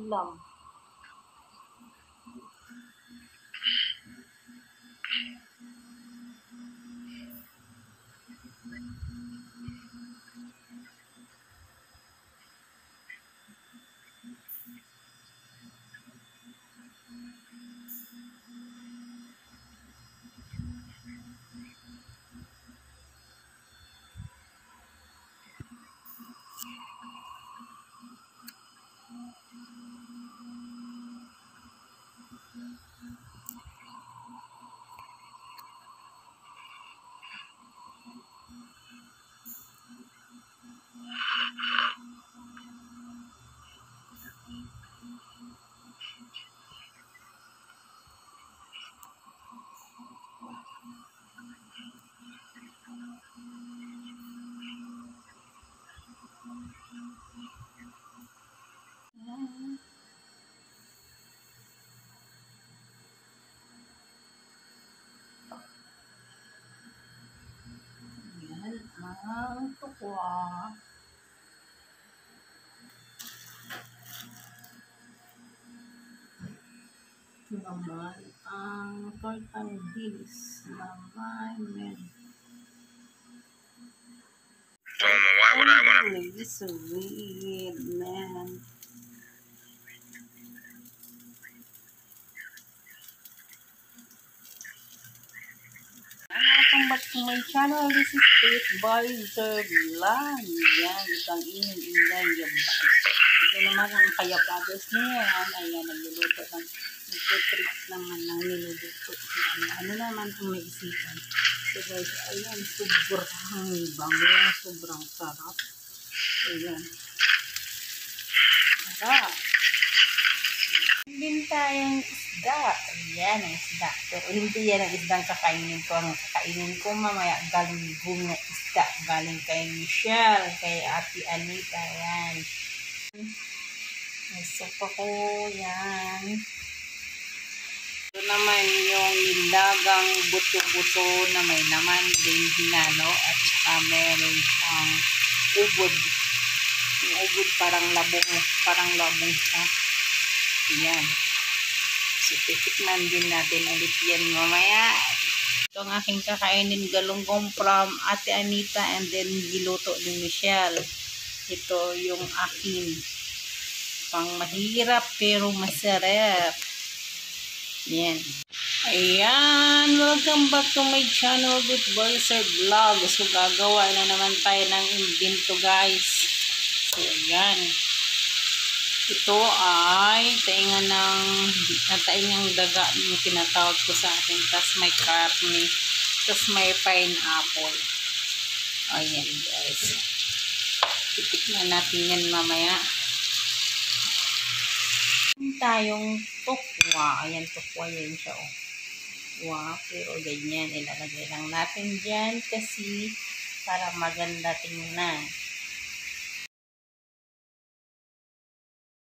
Lum. Ito naman ang tortandis na may men. So why would I want to? Holy sweet, man. Welcome back to my channel. This is Faith by Zerlan. Yan, itang inin-ingan yung guys. Ito naman ang kayabagas niya. Ayan, nagluluto ng nagtitreat naman ng niluluto. Ano, ano naman kung may isipan. So guys, ayan, sobrang bango, sobrang sarap. Ayan. Sarap. Din tayong isda. Ayan ang isda. Pero hindi yan ang isdang kakainin ko. Ang kakainin ko mamaya galing bunga isda. Galing kay Michelle, kay Ate Anita. Ayan. May sopa ko. Yan. Ito naman yung nilagang buto-buto na may naman din hinalo at saka meron siyang ubod. Yung ubod parang labong, parang labong siya. Yan. So, titikman din natin ulit yan mamaya. Ito ang aking kakainin galunggong from Ate Anita and then giluto ni Michelle. Ito yung akin. Pang mahirap pero masarap. Yan. Ayan. Welcome back to my channel with Boyser Vlog. So, gagawa na naman tayo ng invento guys. So, ayan. Ito ay tainga ng nataingang daga yung tinatawag ko sa akin. Tapos may karne. Tapos may pineapple. Ayan guys. Titikman natin yan mamaya. Tayong tukwa. Ayan, tukwa yan siya. Oh. Wow, pero ganyan. Ilalagay lang natin dyan kasi para maganda tingnan.